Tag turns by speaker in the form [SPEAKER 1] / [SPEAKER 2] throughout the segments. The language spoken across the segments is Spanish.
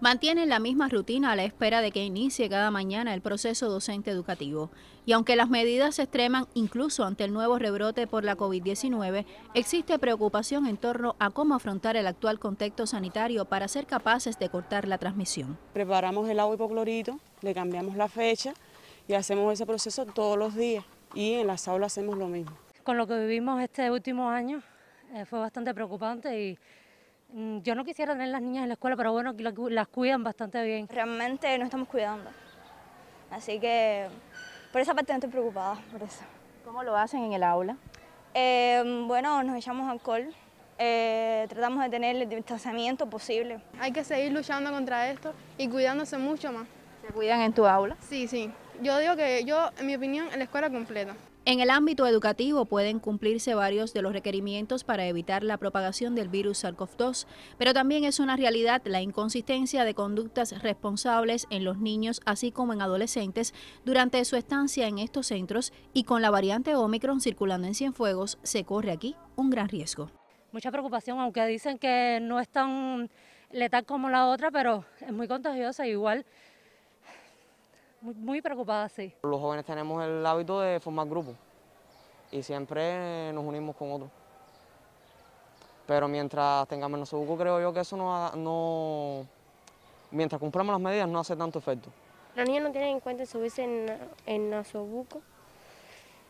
[SPEAKER 1] mantienen la misma rutina a la espera de que inicie cada mañana el proceso docente educativo. Y aunque las medidas se extreman incluso ante el nuevo rebrote por la COVID-19, existe preocupación en torno a cómo afrontar el actual contexto sanitario para ser capaces de cortar la transmisión.
[SPEAKER 2] Preparamos el agua hipoclorito, le cambiamos la fecha y hacemos ese proceso todos los días y en las aulas hacemos lo mismo.
[SPEAKER 3] Con lo que vivimos este último año eh, fue bastante preocupante y yo no quisiera tener las niñas en la escuela, pero bueno, las cuidan bastante bien.
[SPEAKER 4] Realmente no estamos cuidando. Así que por esa parte no estoy preocupada por eso.
[SPEAKER 1] ¿Cómo lo hacen en el aula?
[SPEAKER 4] Eh, bueno, nos echamos alcohol, eh, tratamos de tener el distanciamiento posible.
[SPEAKER 5] Hay que seguir luchando contra esto y cuidándose mucho más.
[SPEAKER 1] ¿Se cuidan en tu aula?
[SPEAKER 5] Sí, sí. Yo digo que yo, en mi opinión, en la escuela completa.
[SPEAKER 1] En el ámbito educativo pueden cumplirse varios de los requerimientos para evitar la propagación del virus SARS-CoV-2, pero también es una realidad la inconsistencia de conductas responsables en los niños así como en adolescentes durante su estancia en estos centros y con la variante Omicron circulando en Cienfuegos se corre aquí un gran riesgo.
[SPEAKER 3] Mucha preocupación, aunque dicen que no es tan letal como la otra, pero es muy contagiosa igual muy, preocupada, sí.
[SPEAKER 6] Los jóvenes tenemos el hábito de formar grupos y siempre nos unimos con otros. Pero mientras tengamos nuestro buco, creo yo que eso no, no, mientras cumplamos las medidas, no hace tanto efecto.
[SPEAKER 7] Los niños no tienen en cuenta subirse en, en buco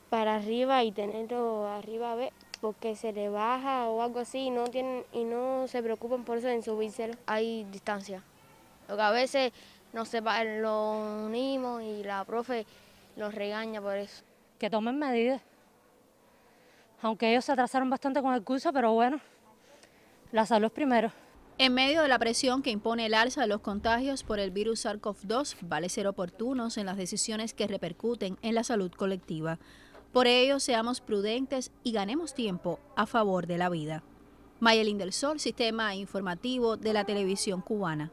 [SPEAKER 7] para arriba y tenerlo arriba a ver, porque se le baja o algo así y no, tienen, y no se preocupan por eso en subirse. Hay distancia. Lo que a veces no sepa, lo unimos y la profe los regaña por eso.
[SPEAKER 3] Que tomen medidas. Aunque ellos se atrasaron bastante con el curso, pero bueno, la salud es primero.
[SPEAKER 1] En medio de la presión que impone el alza de los contagios por el virus SARS-CoV-2, vale ser oportunos en las decisiones que repercuten en la salud colectiva. Por ello, seamos prudentes y ganemos tiempo a favor de la vida. Mayelín del Sol, Sistema Informativo de la Televisión Cubana.